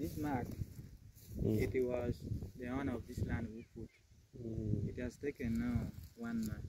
this mark, Mm. it was the owner of this land who put. Mm. It has taken now one month.